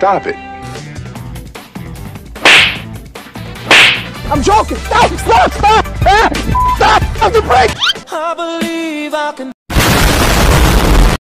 Stop it. I'm joking. Stop! Stop! Stop! Stop! Stop the break! I believe I can